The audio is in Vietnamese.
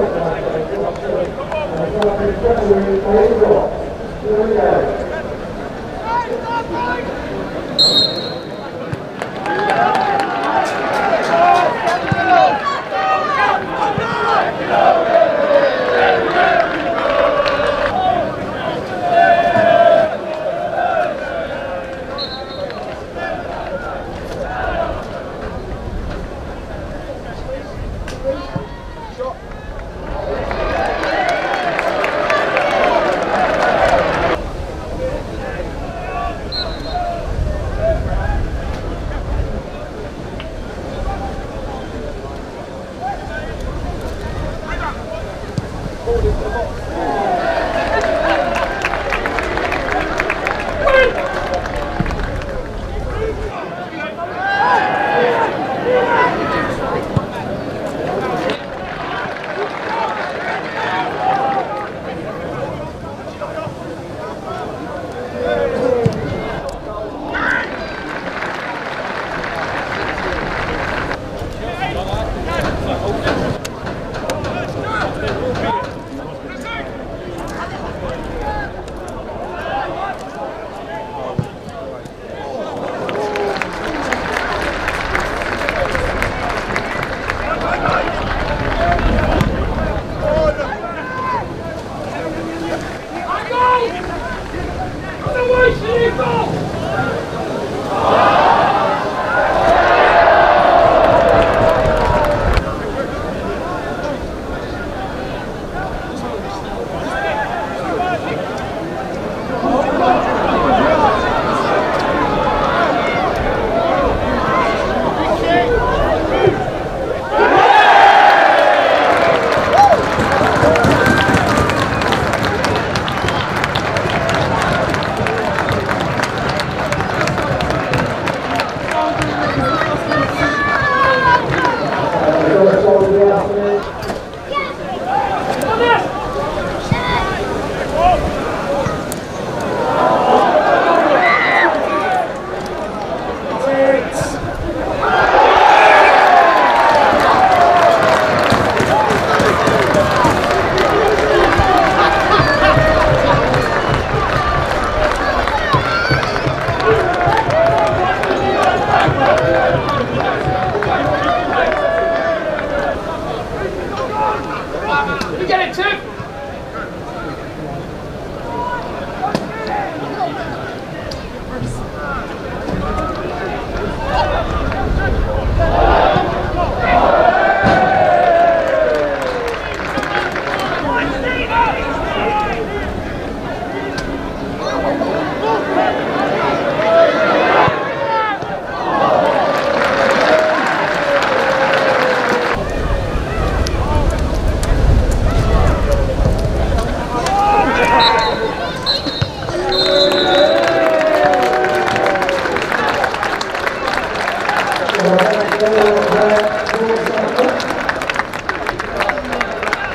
Thank you. ball into the box. 别动 get it too.